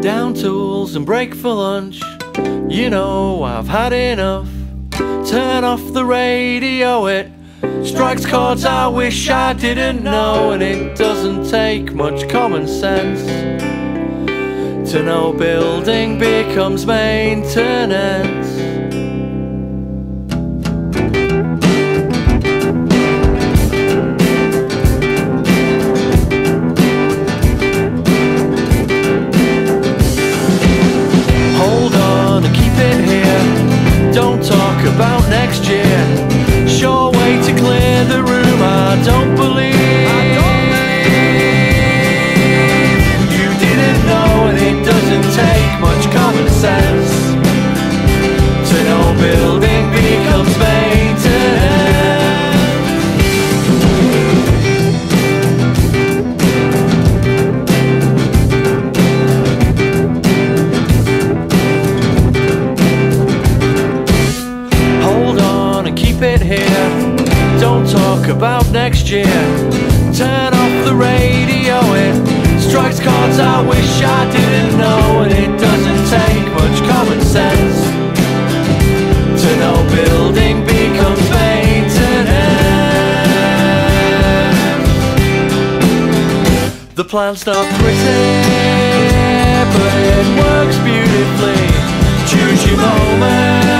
down tools and break for lunch. You know I've had enough. Turn off the radio, it strikes chords I wish I didn't know, and it doesn't take much common sense to know building becomes maintenance. About next year. Sure way to clear the room. I don't believe. You didn't know, and it doesn't take much common sense to know building Don't talk about next year. Turn off the radio. It strikes chords I wish I didn't know. And it doesn't take much common sense to know building becomes maintenance. The plan's not pretty, but it works beautifully. Choose your moment.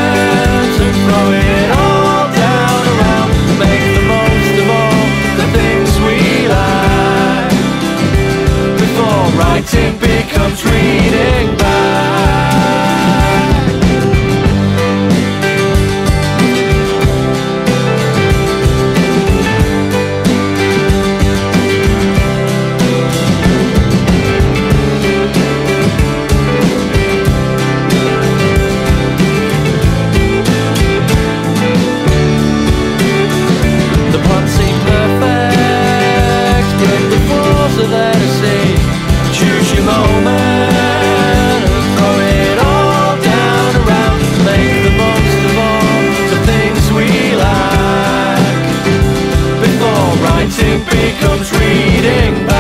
becomes reading.